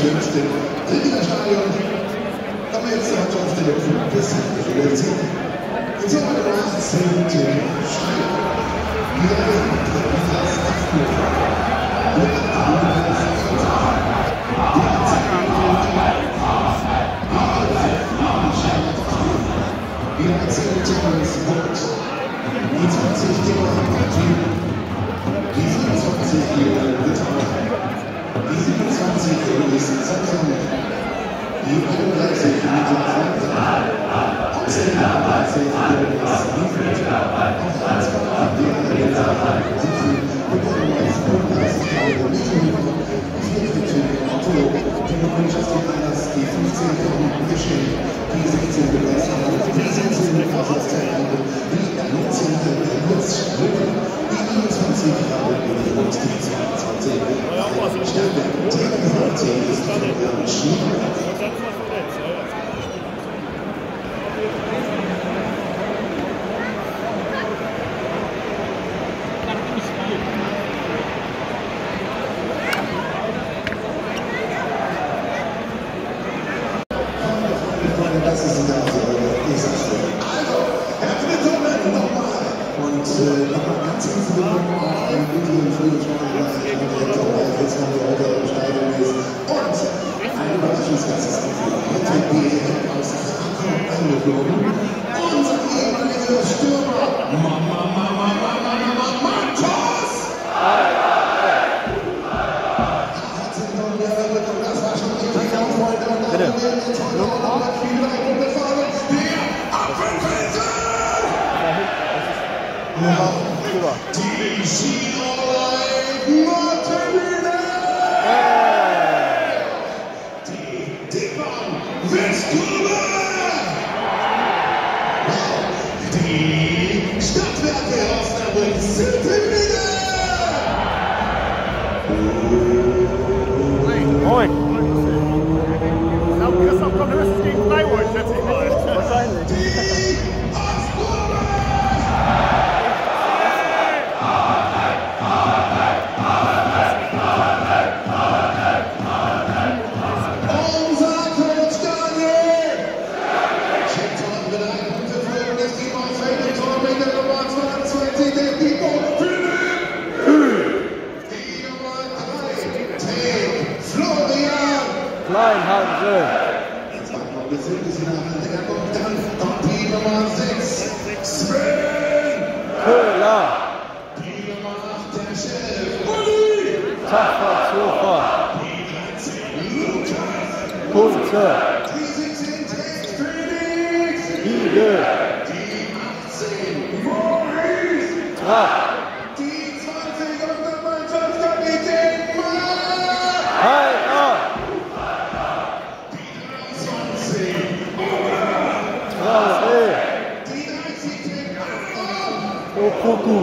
schönsten Drittliga-Stadion. Aber jetzt hat auf den Löwen bis reduziert. Und so eine Nachzählung zum Stadion. Wir haben den Platz abgerufen. erzählte uns die 20 Jahre von die 27-jährige Mitarbeiter, die 27-jährige Samsung, die 31-jährige Vater, 18 Jahre 13-jährige Samsung, und 20 Jahre 13-jährige Samsung, Konstanz-Fahrzeuge. Eine Stelle, die Konstanz-Fahrzeuge aujourd'hui. Die Stadtwerke Osnabrück sind im Minderheit. Klein haben will. Jetzt macht noch bis Yeah.